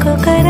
ここから